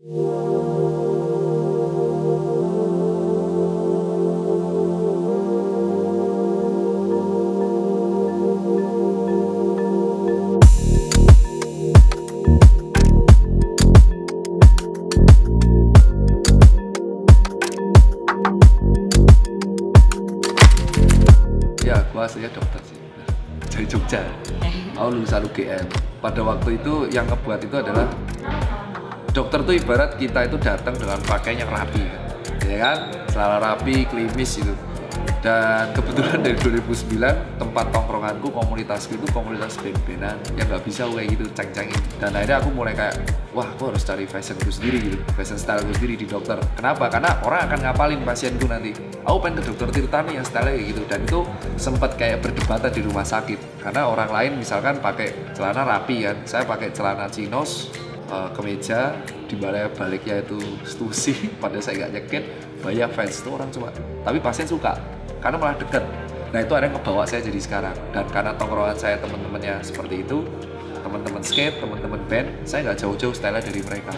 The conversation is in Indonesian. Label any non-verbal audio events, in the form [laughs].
Ya, gua aslinya dokter sih. Dari Jogja. Aku lulusan UGM. Pada waktu itu yang ngebuat itu adalah dokter tuh ibarat kita itu datang dengan pakaian yang rapi. Ya kan? Celana rapi, klimis itu. Dan kebetulan dari 2009 tempat tongkronganku komunitasku itu komunitas band-bandan yang nggak bisa kayak gitu ceng-cengin dan akhirnya aku mulai kayak wah aku harus cari fashionku sendiri gitu fashion styleku sendiri di dokter kenapa karena orang akan ngapalin pasienku nanti aku pengen ke dokter Tirta nih yang style kayak gitu dan itu sempat kayak perdebatan di rumah sakit karena orang lain misalkan pakai celana rapi kan saya pakai celana chinos uh, kemeja di balik baliknya itu stusi [laughs] pada saya nggak nyeket banyak fans itu orang cuma tapi pasien suka karena malah deket. Nah itu ada yang ngebawa saya jadi sekarang. Dan karena tongkrongan saya teman-temannya seperti itu teman-teman skate teman-teman band saya nggak jauh-jauh style dari mereka